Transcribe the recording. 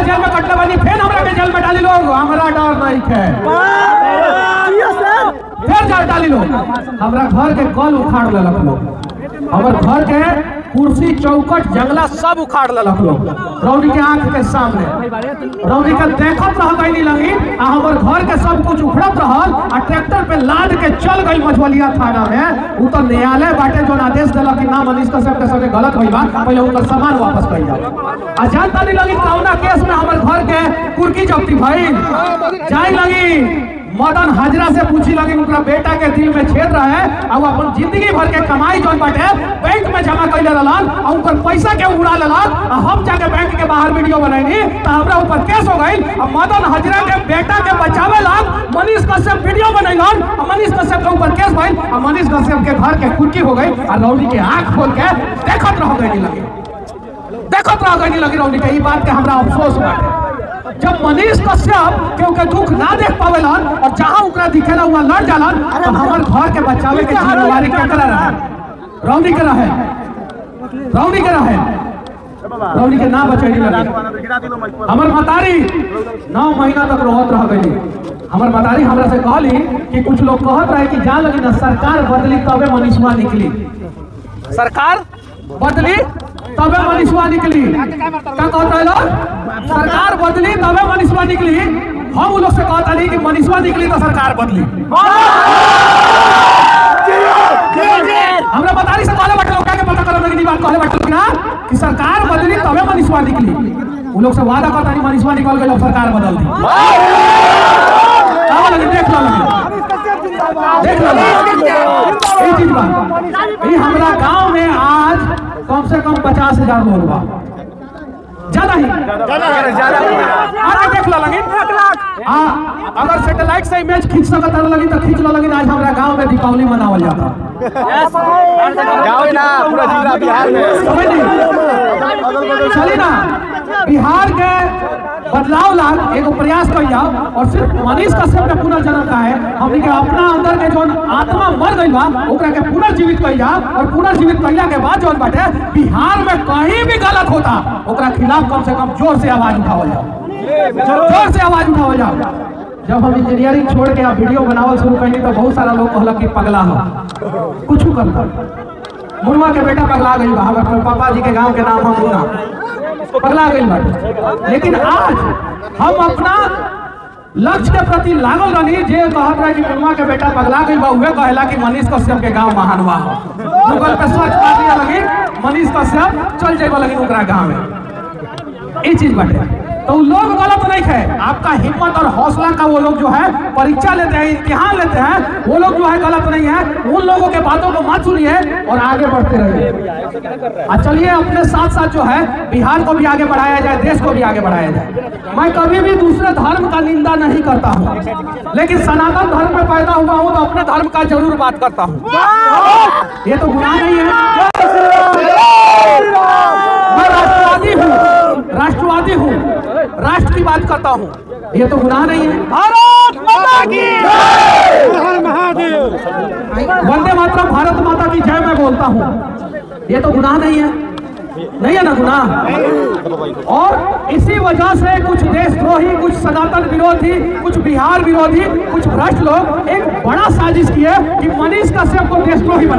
साल जेल में कटले बनी फिर हमरा के जेल में डाली लोग। हमरा डर नहीं है। फिर जेल डाली लोग। हमरा घर के कल उखाड़ लेलक लोग हमर घर के कुर्सी चौकट, जंगला सब उखाड़ लेलक लोग। रौनी के आँख के सामने। रौनी के देखत रह गई लगी, आ हमर घर के सब कुछ उखड़त रहल, आ ट्रैक्टर पे लाद के चल गई मझवलिया थाना में उ तो न्यायालय बाटे जो आदेश देलक कि, ना मनीष कश्यप के संगे गलत बा पहले उनकर सामान वापस कर जाओ आ जानता नहीं लगी कौना केस में हमर घर के कुर्की जब्ती भइल? जाई लगी। मदन हाजरा से पूछी लगी, उनका बेटा के दिल में छेद रहे और अपन ज़िंदगी भर के कमाई जौन बाटे बैंक में जमा कैले रहलन और उनकर पैसा के उड़ा लेलन और हम जाके बैंक के बाहर वीडियो बनैनी तो हमरा ऊपर केस हो गई, और मदन हाजरा के बेटा के बचावे लन मनीष कश्यप वीडियो बनैलन और मनीष कश्यप के ऊपर केस भइल, और मनीष कश्यप के घर के कुर्की हो गई, और रौनी के आँख खोल के देखत रह गई लगी। देखत रह गई लगी रौनी के बात के हमरा अफसोस बाटे। जब मनीष कश्यप के उनके दुख ना देख पावेलन और जहाँ ओकरा दिखेला हुआ लड़ जालन तो हमर घर के बचावे के जिम्मेवारी केकरा रहे? रौनी के रहे? रौनी के रहे? रौनी के ना बचैली लगी हमर मतारी नौ महीना तक रोहत रह गई। हमर मतारी हमरा से कहली कि कुछ लोग कहत रहे कि जा लगी ना सरकार बदली तबे मनीषवा निकली। सरकार? बदली? तबे मनीषवा निकली। का कहत लोग? सरकार बदली, तबे मनीषवा निकली। हम लोग से कहता नहीं कि मनीषवा निकली तो सरकार बदली। हमरा बतारी से कहले बाटे लोग के पता लेकिन ई बात कहले बाटे ना कि सरकार बदली, तबे मनीषवा निकली। उन लोग से वादा करता नहीं, मनीषवा निकल गई सरकार बदल दी। देख लो देख लो ये चीज़ बा ये हमरा गाँव पचास हज़ार लोग बा ज़्यादा ही। अरे देख लो लगी। हाँ। अगर सैटेलाइट से इमेज खींच सकत रह लगी तो खींच लो लगी आज हमारा गाँव में दीपावली मनावल जाता। गाँव ना पूरा जिला बिहार में। समझ नहीं? चलिए ना बिहार के बदलाव ला एगो प्रयास जाओ और सिर्फ़ मनीष कश्यप के पुनर्जन्म का है। हमनी के अपना अंदर के जो आत्मा मर बा ओकरा के पुनर्जीवित जाओ और पुनर्जीवित कइला के बाद जो बाटे बिहार में कहीं भी गलत होता, ओकरा खिलाफ कम से कम ज़ोर से आवाज़ उठावल जाओ ज़ोर से आवाज़ उठावल जाओ जब हम इंजीनियरिंग छोड़ के वीडियो बनावल शुरू कइनी तो बहुत सारा लोग कहलक कि पगला हो। कुछ करता। मुर्मा के बेटा पगला गई बा पापा जी के गाँव के नाम हम पगला लेकिन आज हम अपना लक्ष्य के प्रति लागल रही जे कहत रहे कि मुर्मा के बेटा पगला गई बा, उहे कहला कि मनीष कश्यप के गाँव महानवा हो। गूगल पे सर्च कर दिया लगी, मनीष कश्यप चल जाए लगी ओकरा गाँव में। ई चीज़ बाटे। तो लोग गलत नहीं है आपका हिम्मत और हौसला का वो लोग जो है, परीक्षा लेते हैं, इम्तिहान लेते हैं, वो लोग जो है गलत नहीं है। उन लोगों के बातों को मत सुनिए और आगे बढ़ते रहिए। और चलिए, अपने साथ साथ जो है, बिहार को भी आगे बढ़ाया जाए, देश को भी आगे बढ़ाया जाए। मैं कभी भी दूसरे धर्म का निंदा नहीं करता हूँ। लेकिन सनातन धर्म में पैदा हुआ हूँ तो अपने धर्म का ज़रूर बात करता हूँ। ये तो गुनाह नहीं है मैं राष्ट्रवादी हूँ राष्ट्रवादी हूँ राष्ट्र की बात करता हूँ। ये तो गुनाह नहीं है। भारत माता की महादेव। वंदे मातरम भारत माता की जय मैं बोलता हूँ। ये तो गुनाह नहीं है। नहीं है ना गुनाह? और इसी वजह से कुछ देशद्रोही कुछ सनातन विरोधी कुछ बिहार विरोधी कुछ भ्रष्ट लोग एक बड़ा साजिश किए कि मनीष कश्यप को देशद्रोही बना